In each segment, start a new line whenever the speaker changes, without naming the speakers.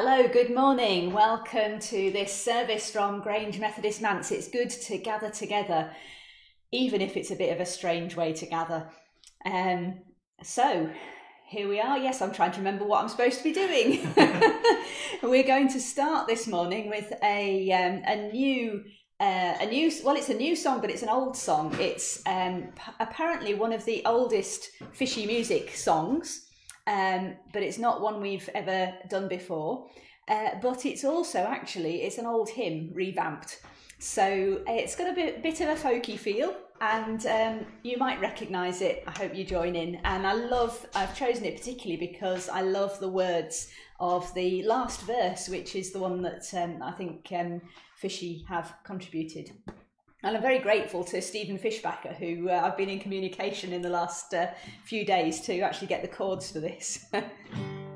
Hello, good morning. Welcome to this service from Grange Methodist Manse. It's good to gather together, even if it's a bit of a strange way to gather. Um, so, here we are. Yes, I'm trying to remember what I'm supposed to be doing. We're going to start this morning with a um, a new uh, a new well, it's a new song, but it's an old song. It's um, apparently one of the oldest Fischy Music songs um, but it's not one we've ever done before. Uh, but it's also actually it's an old hymn revamped, so uh, it's got a bit, bit of a folky feel, and um, you might recognise it. I hope you join in. And I love I've chosen it particularly because I love the words of the last verse, which is the one that um, I think um, Fischy have contributed. And I'm very grateful to Stephen Fischbacher, who uh, I've been in communication in the last uh, few days to actually get the chords for this.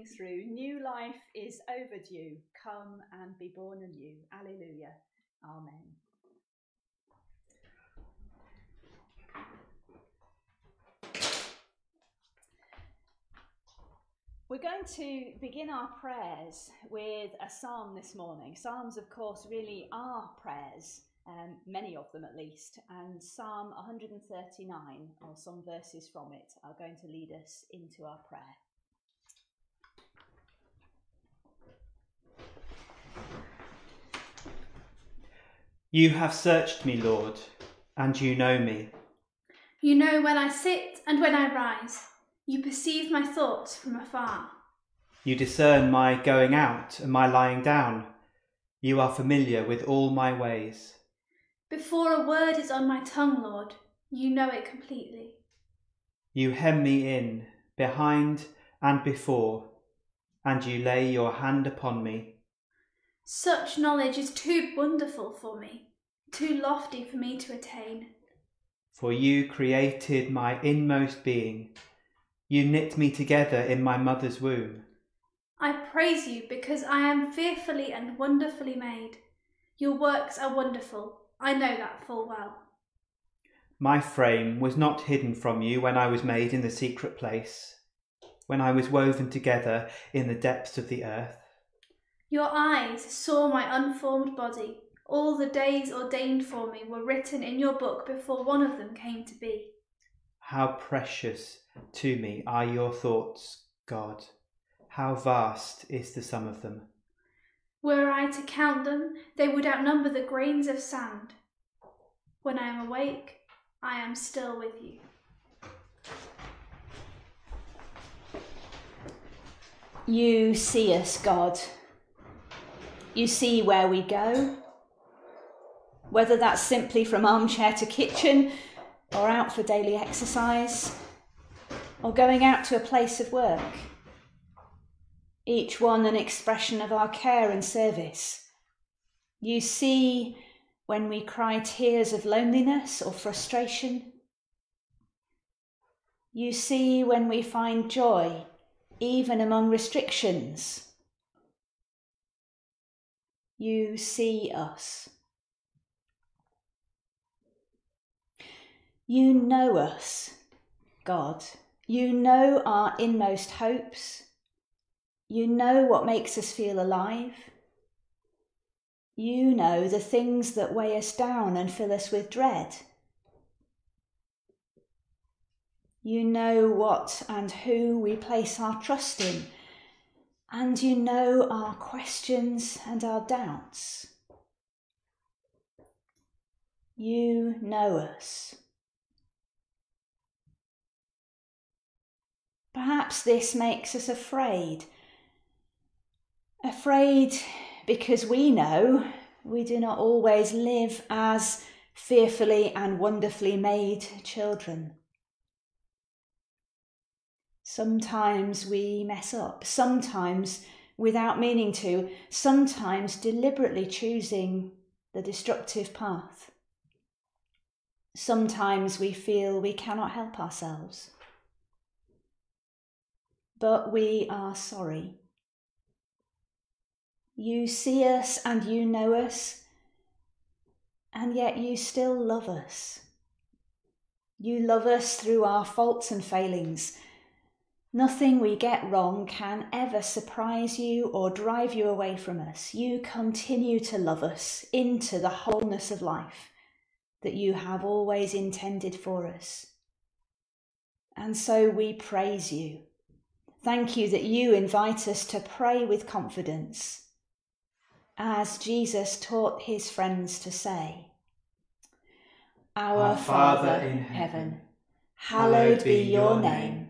bursting through. New life is overdue. Come and be born anew. Alleluia. Amen.
We're going to begin our prayers with a psalm this morning. Psalms, of course, really are prayers, um, many of them at least. And Psalm 139, or some verses from it, are going to lead us into our prayer.
You have searched me, Lord, and you know me.
You know when I sit and when I rise. You perceive my thoughts from afar.
You discern my going out and my lying down. You are familiar with all my ways.
Before a word is on my tongue, Lord, you know it completely.
You hem me in, behind and before, and you lay your hand upon me.
Such knowledge is too wonderful for me, too lofty for me to attain.
For you created my inmost being. You knit me together in my mother's womb.
I praise you because I am fearfully and wonderfully made. Your works are wonderful. I know that full well.
My frame was not hidden from you when I was made in the secret place, when I was woven together in the depths of the earth.
Your eyes saw my unformed body. All the days ordained for me were written in your book before one of them came to be.
How precious to me are your thoughts, God. How vast is the sum of them.
Were I to count them, they would outnumber the grains of sand. When I am awake, I am still with you.
You see us, God. You see where we go, whether that's simply from armchair to kitchen, or out for daily exercise, or going out to a place of work. Each one an expression of our care and service. You see when we cry tears of loneliness or frustration. You see when we find joy even among restrictions. You see us. You know us, God. You know our inmost hopes. You know what makes us feel alive. You know the things that weigh us down and fill us with dread. You know what and who we place our trust in, and you know our questions and our doubts. You know us. Perhaps this makes us afraid. Afraid because we know we do not always live as fearfully and wonderfully made children. Sometimes we mess up, sometimes without meaning to, sometimes deliberately choosing the destructive path. Sometimes we feel we cannot help ourselves. But we are sorry. You see us and you know us, and yet you still love us. You love us through our faults and failings. Nothing we get wrong can ever surprise you or drive you away from us. You continue to love us into the wholeness of life that you have always intended for us. And so we praise you. Thank you that you invite us to pray with confidence, as Jesus taught his friends to say. Our,
Our
Father, in heaven, hallowed be your name.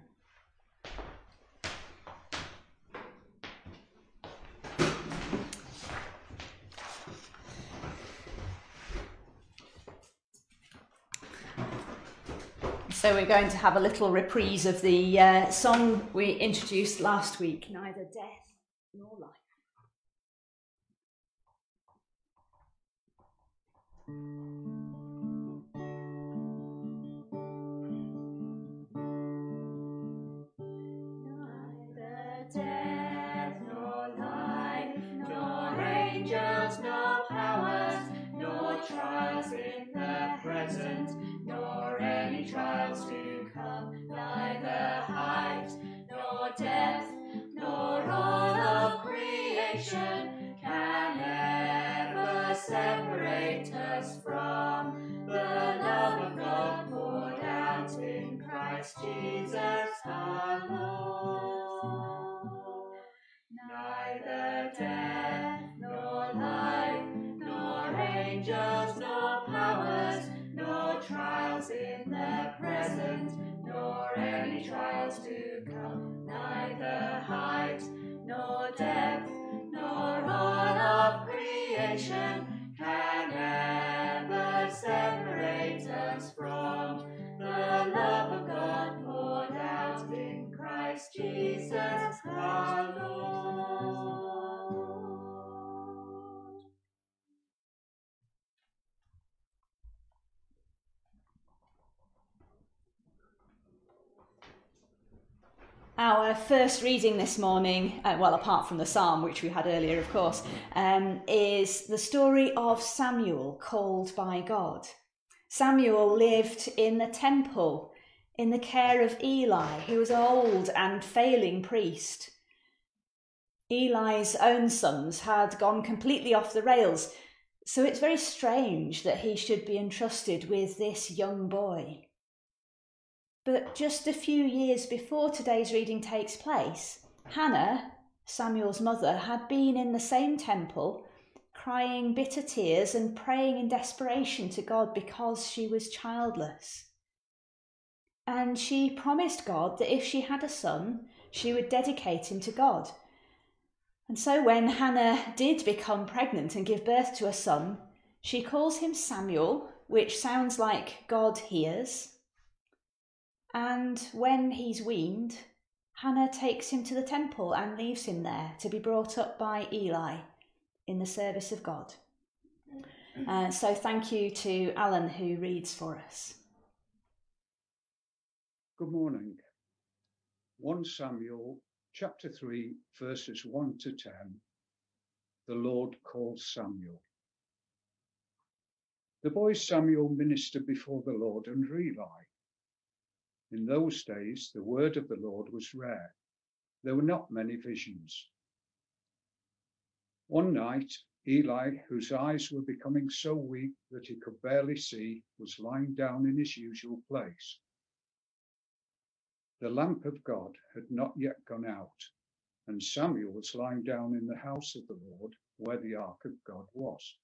So we're going to have a little reprise of the uh, song we introduced last week, Neither Death Nor Life.
Neither trials to come, neither height nor depth, nor all of creation can ever separate us from the love of God poured out in Christ Jesus our Lord. to come, neither height nor depth nor all of creation can ever separate us from the love of God poured out in Christ Jesus
our Lord. First reading this morning, uh, well, apart from the psalm, which we had earlier, of course, um, is the story of Samuel called by God. Samuel lived in the temple in the care of Eli, who was an old and failing priest. Eli's own sons had gone completely off the rails, so it's very strange that he should be entrusted with this young boy. But just a few years before today's reading takes place, Hannah, Samuel's mother, had been in the same temple, crying bitter tears and praying in desperation to God because she was childless. And she promised God that if she had a son, she would dedicate him to God. And so when Hannah did become pregnant and give birth to a son, she calls him Samuel, which sounds like God hears. And when he's weaned, Hannah takes him to the temple and leaves him there to be brought up by Eli in the service of God. Uh, so thank you to Alan who reads for us.
Good morning. 1 Samuel chapter 3, verses 1 to 10. The Lord calls Samuel. The boy Samuel ministered before the Lord under Eli. In those days, the word of the Lord was rare. There were not many visions. One night, Eli, whose eyes were becoming so weak that he could barely see, was lying down in his usual place. The lamp of God had not yet gone out, and Samuel was lying down in the house of the Lord where the ark of God was.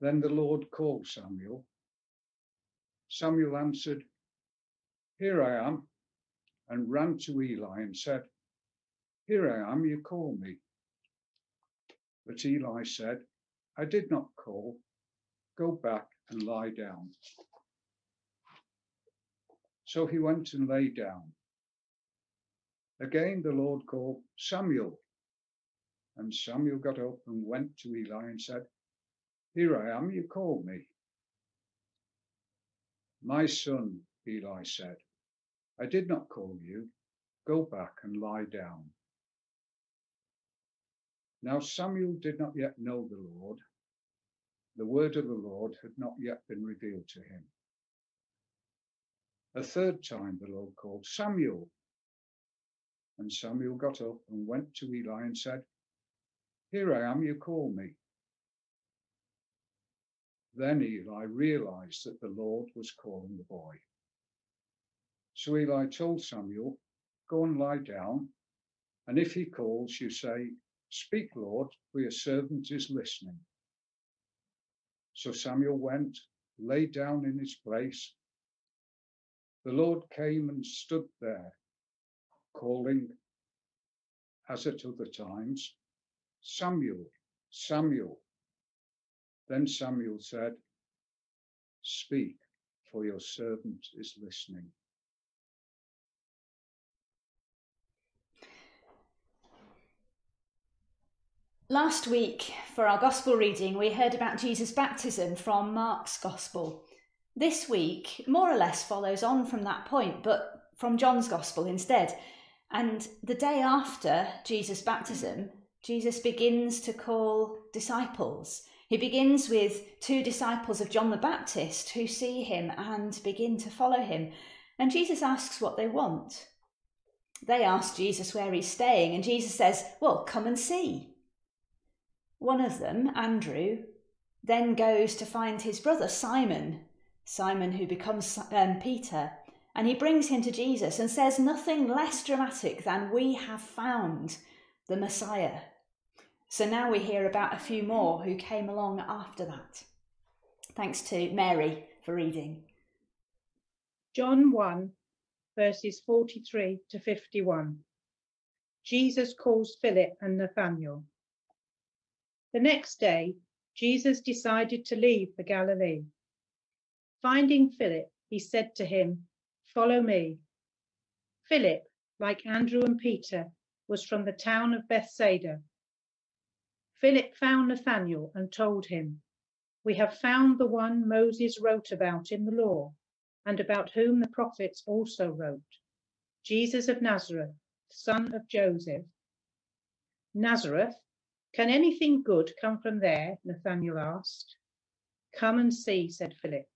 Then the Lord called Samuel. Samuel answered, Here I am, and ran to Eli and said, Here I am, you call me. But Eli said, I did not call. Go back and lie down. So he went and lay down. Again the Lord called Samuel. And Samuel got up and went to Eli and said, Here I am, you called me. My son, Eli said, I did not call you. Go back and lie down. Now Samuel did not yet know the Lord. The word of the Lord had not yet been revealed to him. A third time the Lord called Samuel. And Samuel got up and went to Eli and said, Here I am, you call me. Then Eli realized that the Lord was calling the boy. So Eli told Samuel, Go and lie down, and if he calls, you say, Speak, Lord, for your servant is listening. So Samuel went, lay down in his place, the Lord came and stood there, calling, as at other times, Samuel, Samuel. Then Samuel said, Speak, for your servant is listening.
Last week, for our Gospel reading, we heard about Jesus' baptism from Mark's Gospel. This week more or less follows on from that point, but from John's Gospel instead. And the day after Jesus' baptism, Jesus begins to call disciples. He begins with two disciples of John the Baptist who see him and begin to follow him. And Jesus asks what they want. They ask Jesus where he's staying, and Jesus says, Well, come and see. One of them, Andrew, then goes to find his brother Simon, Simon, who becomes um, Peter, and he brings him to Jesus and says nothing less dramatic than, We have found the Messiah. So now we hear about a few more who came along after that. Thanks to Mary for reading.
John 1, verses 43 to 51. Jesus calls Philip and Nathanael. The next day, Jesus decided to leave for Galilee. Finding Philip, he said to him, Follow me. Philip, like Andrew and Peter, was from the town of Bethsaida. Philip found Nathanael and told him, We have found the one Moses wrote about in the law, and about whom the prophets also wrote, Jesus of Nazareth, son of Joseph. Nazareth, can anything good come from there? Nathanael asked. Come and see, said Philip.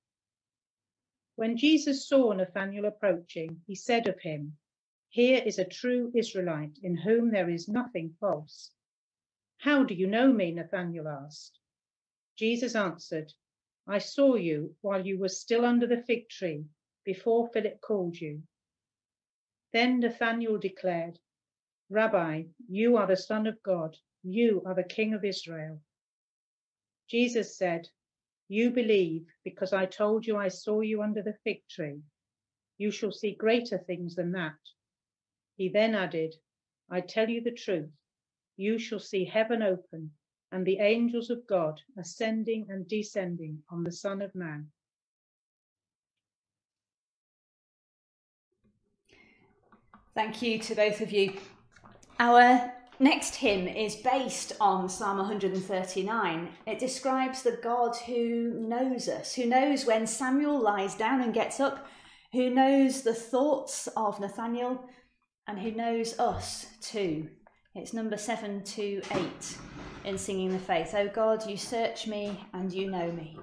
When Jesus saw Nathanael approaching, he said of him, Here is a true Israelite in whom there is nothing false. How do you know me? Nathanael asked. Jesus answered, I saw you while you were still under the fig tree, before Philip called you. Then Nathanael declared, Rabbi, you are the Son of God, you are the King of Israel. Jesus said, You believe because I told you I saw you under the fig tree. You shall see greater things than that. He then added, I tell you the truth, you shall see heaven open and the angels of God ascending and descending on the Son of Man.
Thank you to both of you. Our next hymn is based on Psalm 139. It describes the God who knows us, who knows when Samuel lies down and gets up, who knows the thoughts of Nathaniel, and who knows us too. It's number 728 in Singing the Faith. Oh God, you search me and you know me.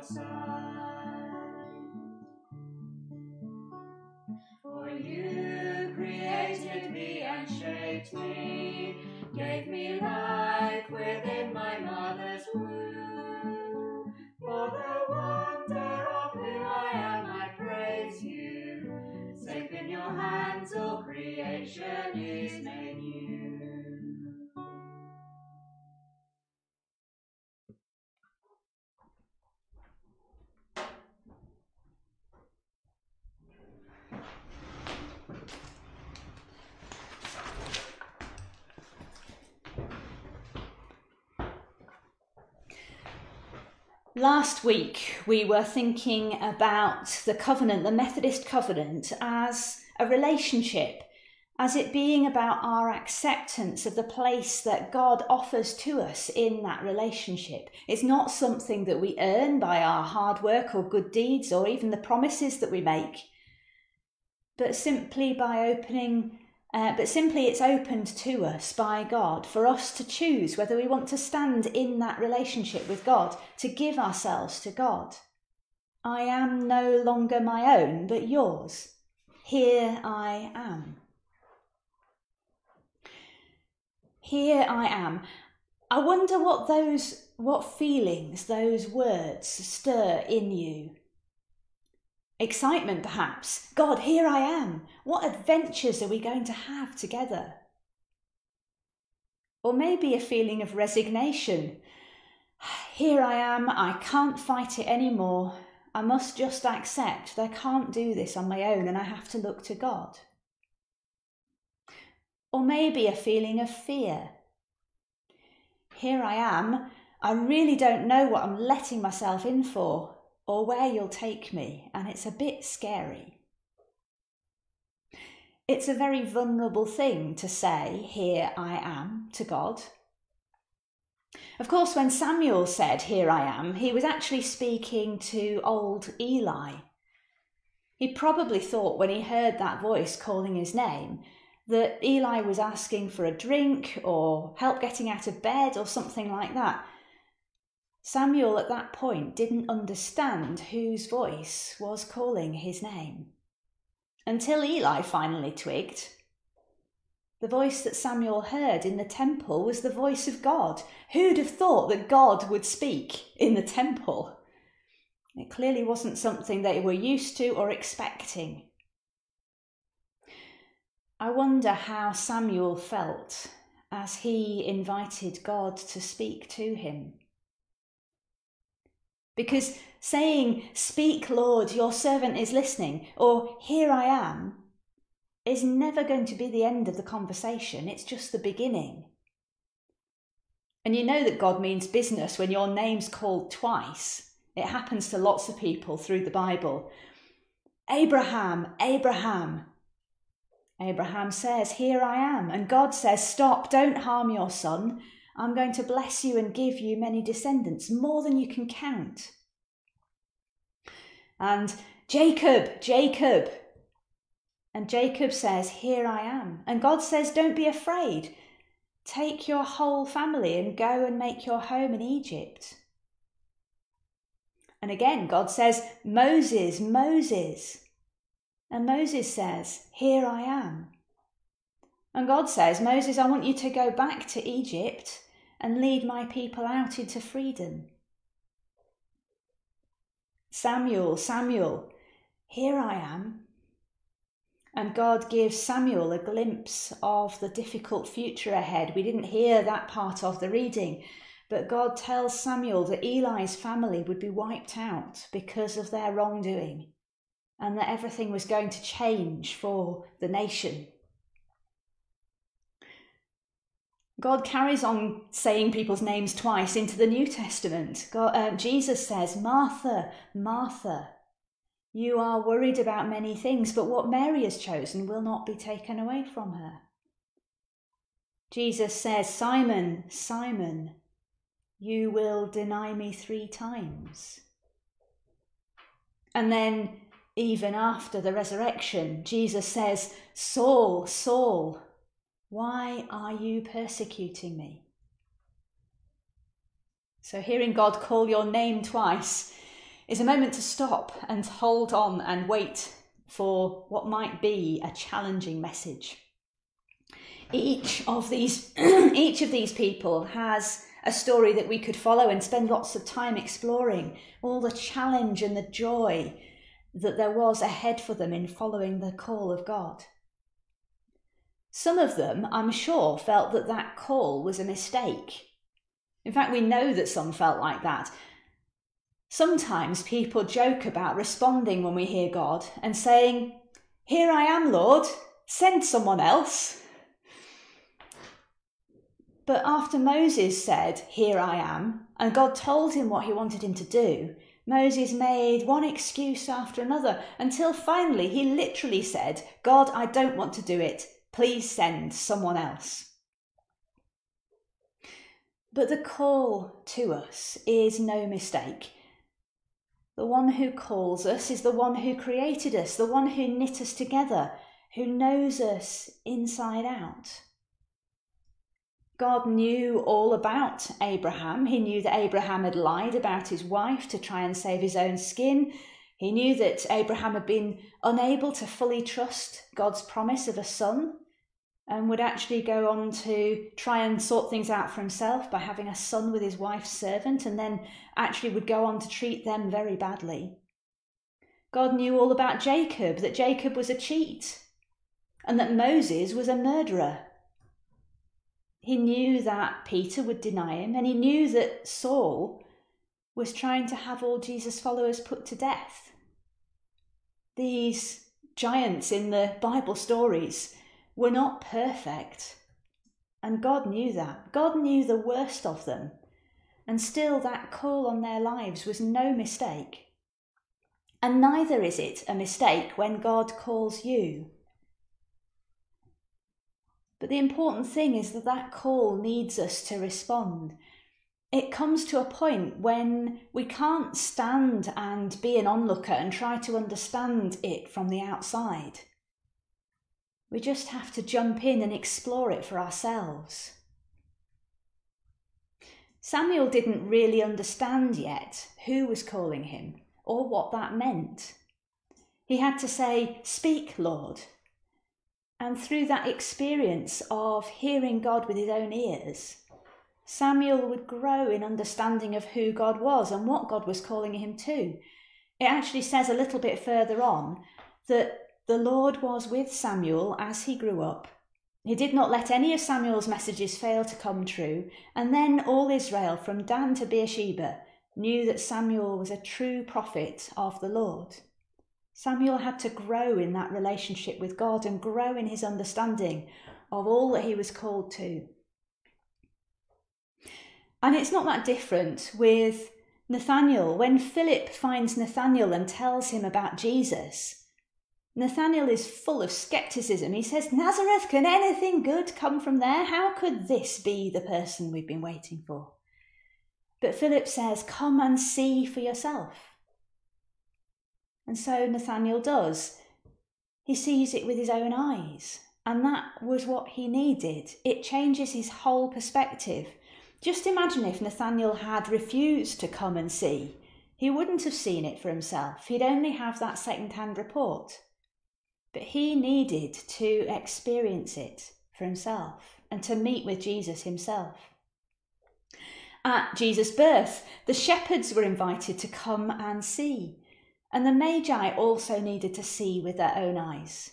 outside. Last week, we were thinking about the covenant, the Methodist covenant, as a relationship, as it being about our acceptance of the place that God offers to us in that relationship. It's not something that we earn by our hard work or good deeds or even the promises that we make, but simply by opening uh, but simply it's opened to us by God for us to choose whether we want to stand in that relationship with God, to give ourselves to God. I am no longer my own, but yours. Here I am. Here I am. I wonder what those what feelings those words stir in you Excitement, perhaps. God, here I am. What adventures are we going to have together? Or maybe a feeling of resignation. Here I am, I can't fight it anymore. I must just accept that I can't do this on my own and I have to look to God. Or maybe a feeling of fear. here I am. I really don't know what I'm letting myself in for or where you'll take me, and it's a bit scary. It's a very vulnerable thing to say, Here I am, to God. Of course, when Samuel said, Here I am, he was actually speaking to old Eli. He probably thought when he heard that voice calling his name that Eli was asking for a drink or help getting out of bed or something like that. Samuel at that point didn't understand whose voice was calling his name. Until Eli finally twigged. The voice that Samuel heard in the temple was the voice of God. Who'd have thought that God would speak in the temple? It clearly wasn't something they were used to or expecting. I wonder how Samuel felt as he invited God to speak to him. Because saying, Speak, Lord, your servant is listening, or Here I am, is never going to be the end of the conversation. It's just the beginning. And you know that God means business when your name's called twice. It happens to lots of people through the Bible. Abraham, Abraham. Abraham says, Here I am. And God says, Stop, don't harm your son. I'm going to bless you and give you many descendants, more than you can count. And Jacob, Jacob. And Jacob says, Here I am. And God says, Don't be afraid. Take your whole family and go and make your home in Egypt. And again, God says, Moses, Moses. And Moses says, Here I am. And God says, Moses, I want you to go back to Egypt and lead my people out into freedom. Samuel, Samuel, here I am. And God gives Samuel a glimpse of the difficult future ahead. We didn't hear that part of the reading, but God tells Samuel that Eli's family would be wiped out because of their wrongdoing and that everything was going to change for the nation. God carries on saying people's names twice into the New Testament. God, uh, Jesus says, Martha, Martha, you are worried about many things, but what Mary has chosen will not be taken away from her. Jesus says, Simon, Simon, you will deny me three times. And then, even after the resurrection, Jesus says, Saul, Saul, why are you persecuting me? So, hearing God call your name twice is a moment to stop and hold on and wait for what might be a challenging message. Each of these, each of these people has a story that we could follow and spend lots of time exploring all the challenge and the joy that there was ahead for them in following the call of God. Some of them, I'm sure, felt that that call was a mistake. In fact, we know that some felt like that. Sometimes people joke about responding when we hear God and saying, Here I am, Lord, send someone else. But after Moses said, Here I am, and God told him what he wanted him to do, Moses made one excuse after another until finally he literally said, God, I don't want to do it. Please send someone else. But the call to us is no mistake. The one who calls us is the one who created us, the one who knit us together, who knows us inside out. God knew all about Abraham. He knew that Abraham had lied about his wife to try and save his own skin. He knew that Abraham had been unable to fully trust God's promise of a son and would actually go on to try and sort things out for himself by having a son with his wife's servant and then actually would go on to treat them very badly. God knew all about Jacob, that Jacob was a cheat and that Moses was a murderer. He knew that Peter would deny him, and he knew that Saul was trying to have all Jesus' followers put to death. These giants in the Bible stories were not perfect. And God knew that. God knew the worst of them. And still, that call on their lives was no mistake. And neither is it a mistake when God calls you. But the important thing is that that call needs us to respond. It comes to a point when we can't stand and be an onlooker and try to understand it from the outside. We just have to jump in and explore it for ourselves. Samuel didn't really understand yet who was calling him or what that meant. He had to say, Speak, Lord. And through that experience of hearing God with his own ears, Samuel would grow in understanding of who God was and what God was calling him to. It actually says a little bit further on that the Lord was with Samuel as he grew up. He did not let any of Samuel's messages fail to come true, and then all Israel, from Dan to Beersheba, knew that Samuel was a true prophet of the Lord. Samuel had to grow in that relationship with God and grow in his understanding of all that he was called to. And it's not that different with Nathaniel. When Philip finds Nathaniel and tells him about Jesus, Nathaniel is full of skepticism. He says, Nazareth, can anything good come from there? How could this be the person we've been waiting for? But Philip says, Come and see for yourself. And so Nathaniel does. He sees it with his own eyes. And that was what he needed. It changes his whole perspective. Just imagine if Nathaniel had refused to come and see. He wouldn't have seen it for himself. He'd only have that second hand report. But he needed to experience it for himself and to meet with Jesus himself. At Jesus' birth, the shepherds were invited to come and see, and the Magi also needed to see with their own eyes.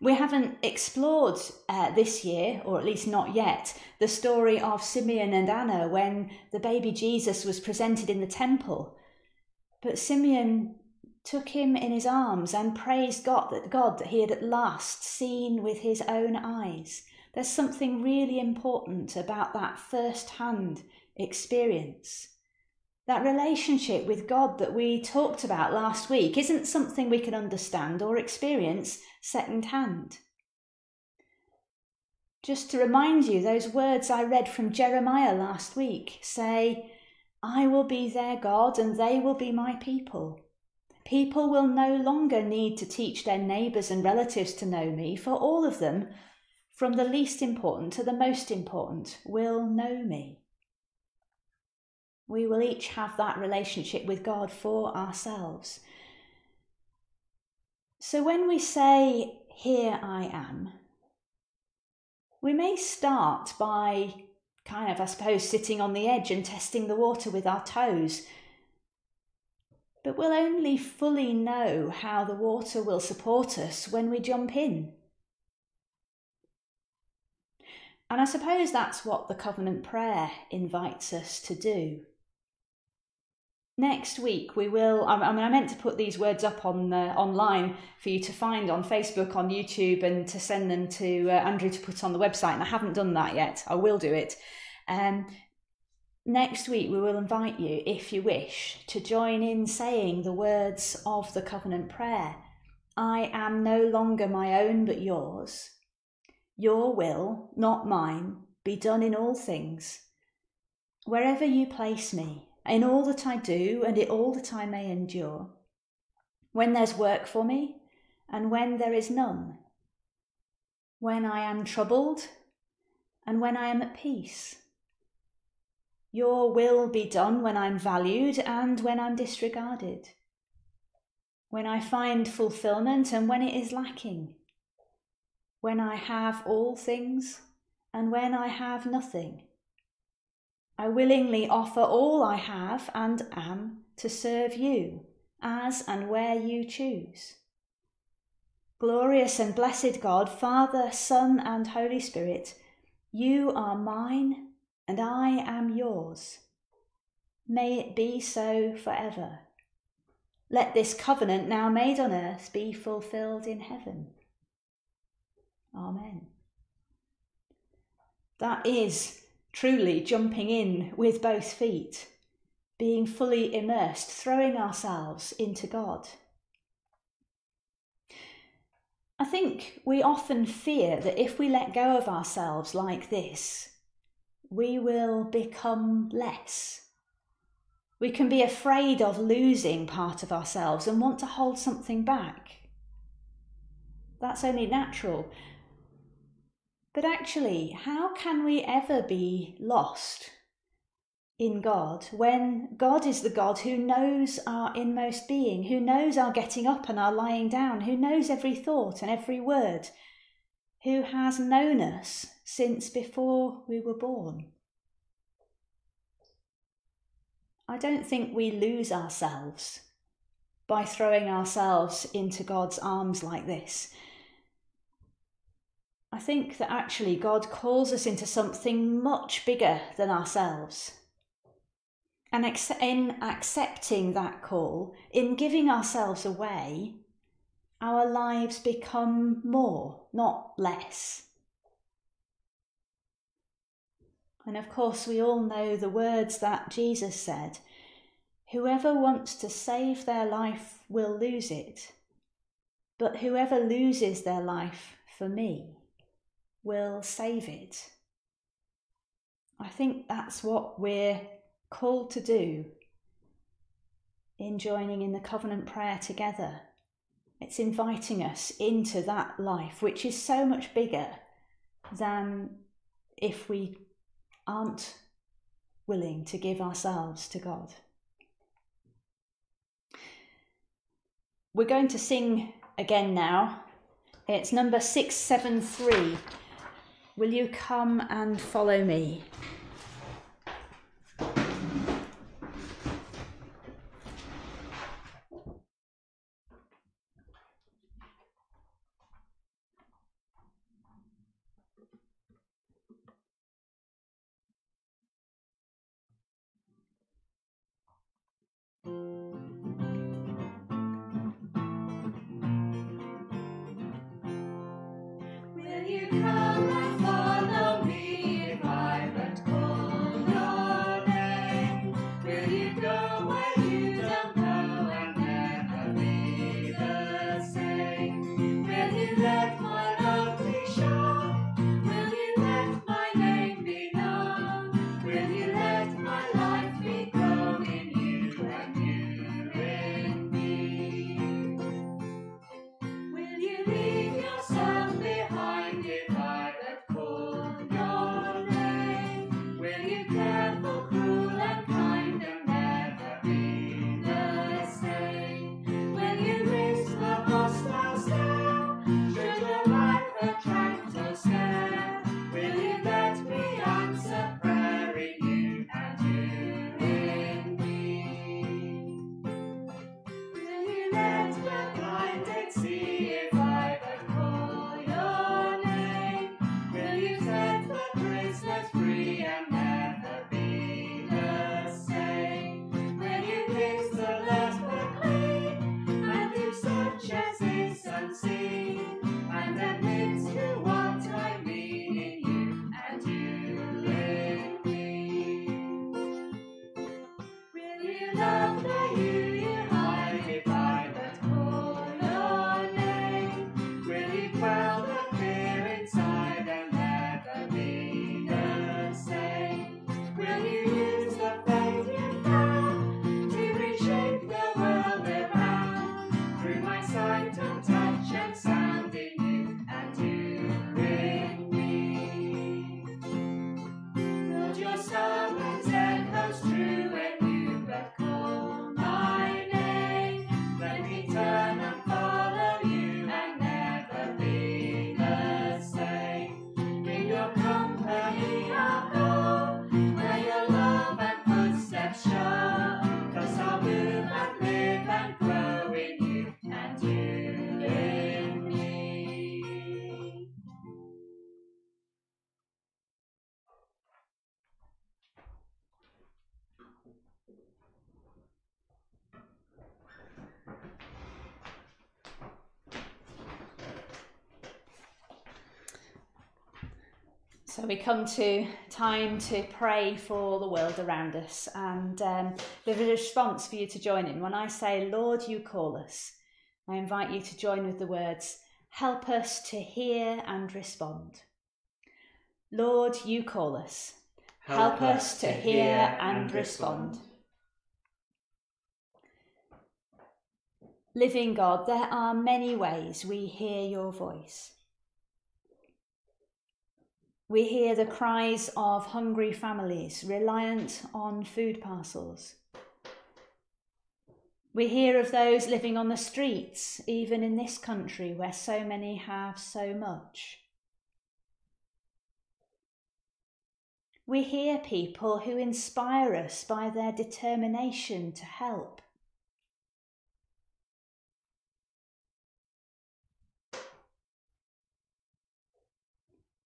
We haven't explored uh, this year, or at least not yet, the story of Simeon and Anna when the baby Jesus was presented in the temple. But Simeon took him in his arms and praised God that God that he had at last seen with his own eyes. There's something really important about that first-hand experience. That relationship with God that we talked about last week isn't something we can understand or experience second hand. Just to remind you, those words I read from Jeremiah last week say, I will be their God and they will be my people. People will no longer need to teach their neighbours and relatives to know me, for all of them, from the least important to the most important, will know me. We will each have that relationship with God for ourselves. So when we say, Here I am, we may start by kind of, I suppose, sitting on the edge and testing the water with our toes. But we'll only fully know how the water will support us when we jump in. And I suppose that's what the covenant prayer invites us to do. Next week we will. I mean, I meant to put these words up on online for you to find on Facebook, on YouTube, and to send them to uh, Andrew to put on the website. And I haven't done that yet. I will do it. Um, next week we will invite you, if you wish, to join in saying the words of the covenant prayer. I am no longer my own, but yours. Your will, not mine, be done in all things. Wherever you place me, in all that I do and in all that I may endure, when there's work for me and when there is none, when I am troubled and when I am at peace. Your will be done when I'm valued and when I'm disregarded, when I find fulfillment and when it is lacking, when I have all things and when I have nothing. I willingly offer all I have and am to serve you, as and where you choose. Glorious and blessed God, Father, Son, and Holy Spirit, you are mine and I am yours. May it be so forever. Let this covenant now made on earth be fulfilled in heaven. Amen. That is truly jumping in with both feet, being fully immersed, throwing ourselves into God. I think we often fear that if we let go of ourselves like this, we will become less. We can be afraid of losing part of ourselves and want to hold something back. That's only natural. But actually, how can we ever be lost in God when God is the God who knows our inmost being, who knows our getting up and our lying down, who knows every thought and every word, who has known us since before we were born? I don't think we lose ourselves by throwing ourselves into God's arms like this. I think that actually God calls us into something much bigger than ourselves. And in accepting that call, in giving ourselves away, our lives become more, not less. And of course, we all know the words that Jesus said Whoever wants to save their life will lose it, but whoever loses their life for me will save it. I think that's what we're called to do in joining in the covenant prayer together. It's inviting us into that life, which is so much bigger than if we aren't willing to give ourselves to God. We're going to sing again now. It's number 673. Will you come and follow me? So we come to time to pray for the world around us, and um, there's a response for you to join in. When I say, Lord, you call us, I invite you to join with the words, Help us to hear and respond. Lord, you call us. Help, us to hear and respond. Living God, there are many ways we hear your voice. We hear the cries of hungry families reliant on food parcels. We hear of those living on the streets, even in this country where so many have so much. We hear people who inspire us by their determination to help.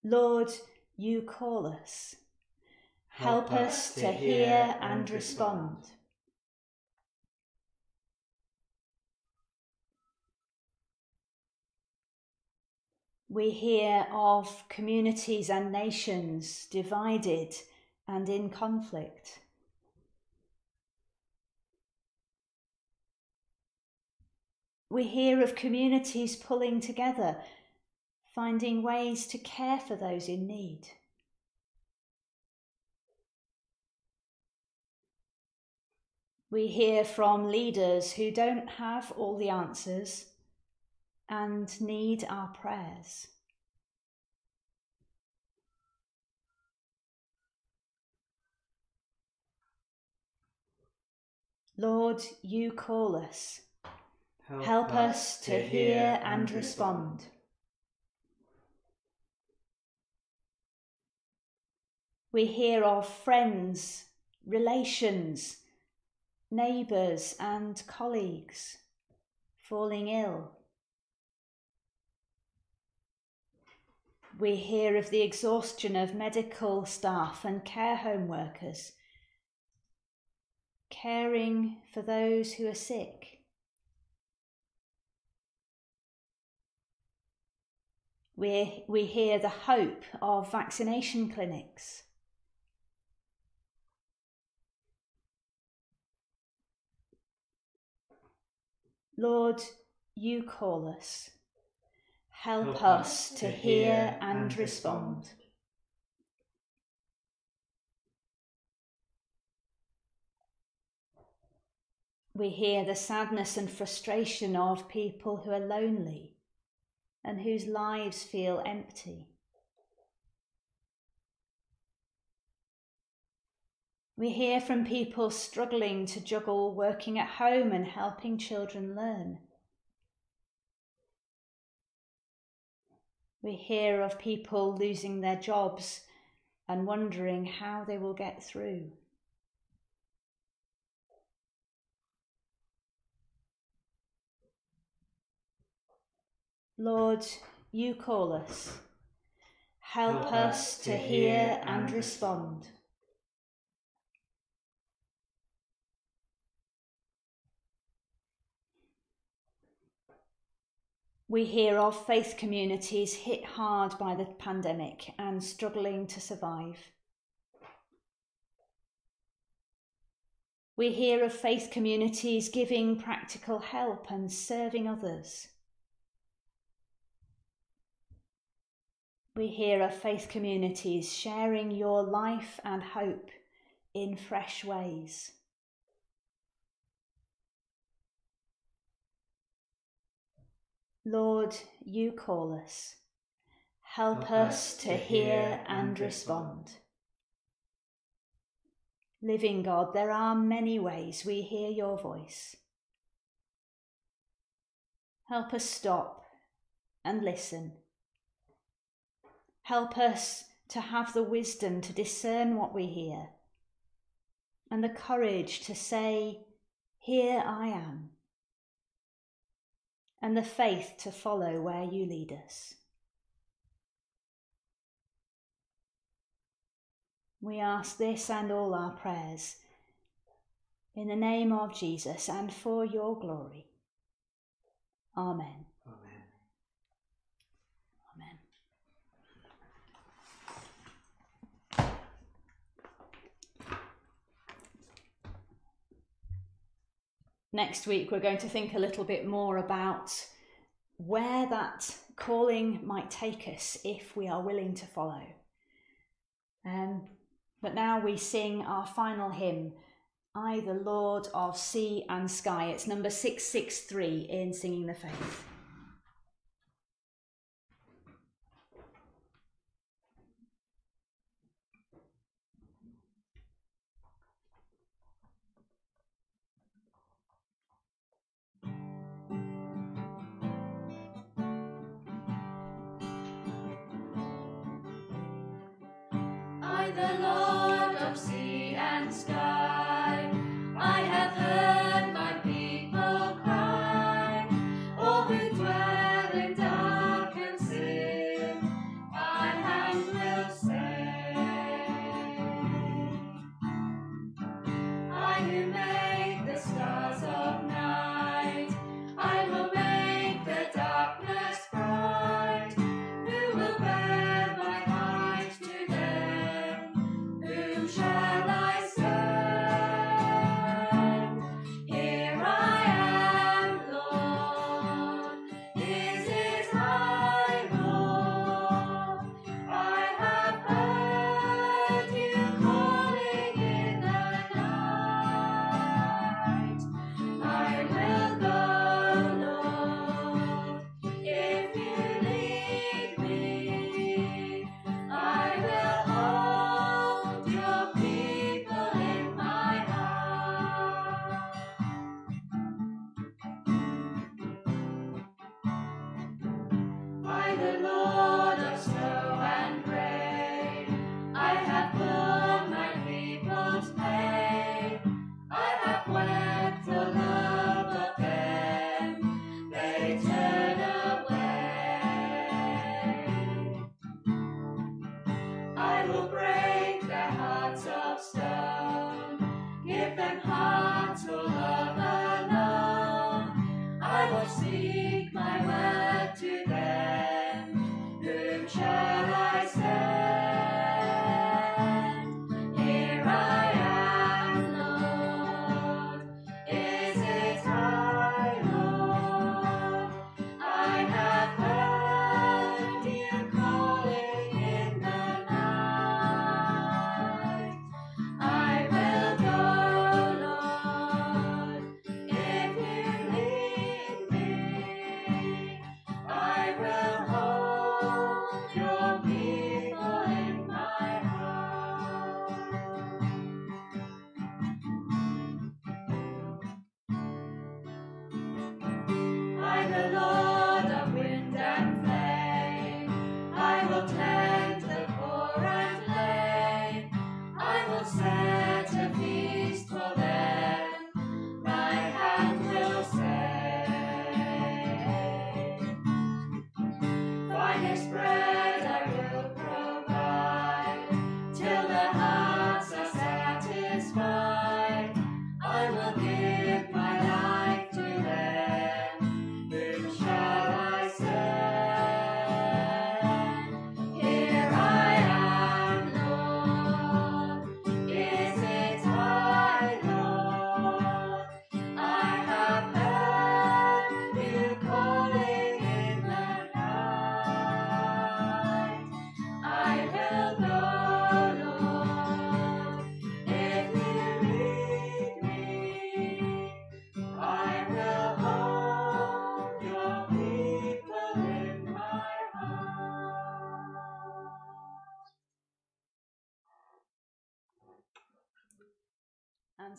Lord, you call us. Help, us to hear and respond. We hear of communities and nations divided and in conflict. We hear of communities pulling together finding ways to care for those in need. We hear from leaders who don't have all the answers and need our prayers. Lord, you call us. Help, Help us to hear and respond. We hear of friends, relations, neighbours, and colleagues falling ill. We hear of the exhaustion of medical staff and care home workers caring for those who are sick. We, we hear the hope of vaccination clinics. Lord, you call us. Help, Help us to hear and respond. We hear the sadness and frustration of people who are lonely and whose lives feel empty. We hear from people struggling to juggle working at home and helping children learn. We hear of people losing their jobs and wondering how they will get through. Lord, you call us. Help, Help us to hear and respond. We hear of faith communities hit hard by the pandemic and struggling to survive. We hear of faith communities giving practical help and serving others. We hear of faith communities sharing your life and hope in fresh ways. Lord, you call us. Help, us to hear and respond. Living God, there are many ways we hear your voice. Help us stop and listen. Help us to have the wisdom to discern what we hear and the courage to say, Here I am and the faith to follow where you lead us. We ask this and all our prayers in the name of Jesus and for your glory. Amen. next week, we're going to think a little bit more about where that calling might take us if we are willing to follow. Um, but now we sing our final hymn, I, the Lord of Sea and Sky. It's number 663 in Singing the Faith.
the Lord.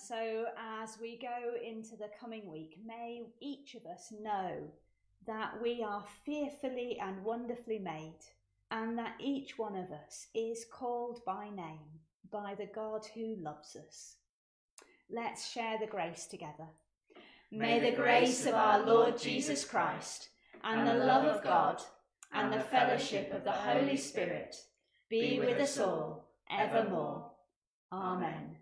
so as we go into the coming week, may each of us know that we are fearfully and wonderfully made, and that each one of us is called by name by the God who loves us. Let's share the grace together. May the grace of our Lord Jesus Christ, and the love of God, and the fellowship of the Holy Spirit be with us all evermore. Amen.